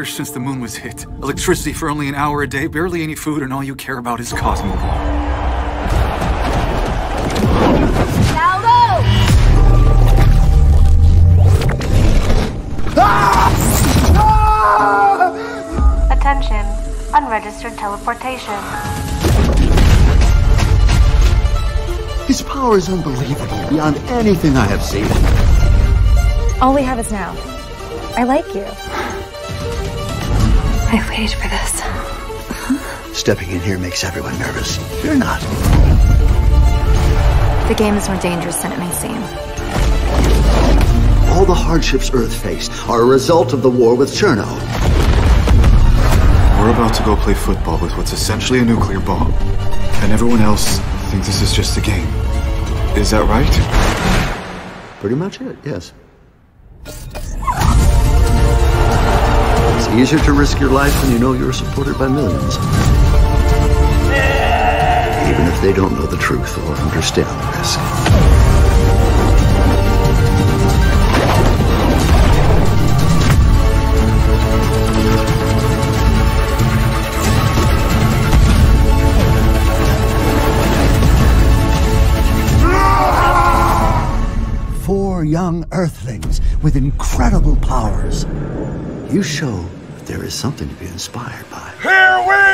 years since the moon was hit. Electricity for only an hour a day, barely any food, and all you care about is Cosmoball. Attention, unregistered teleportation. His power is unbelievable, beyond anything I have seen. All we have is now. I like you. I waited for this. Stepping in here makes everyone nervous. You're not. The game is more dangerous than it may seem. All the hardships Earth faced are a result of the war with Cherno. We're about to go play football with what's essentially a nuclear bomb. And everyone else thinks this is just a game. Is that right? Pretty much it, yes. Easier to risk your life when you know you're supported by millions. Even if they don't know the truth or understand the risk. Four young Earthlings with incredible powers. You show there is something to be inspired by. Here we!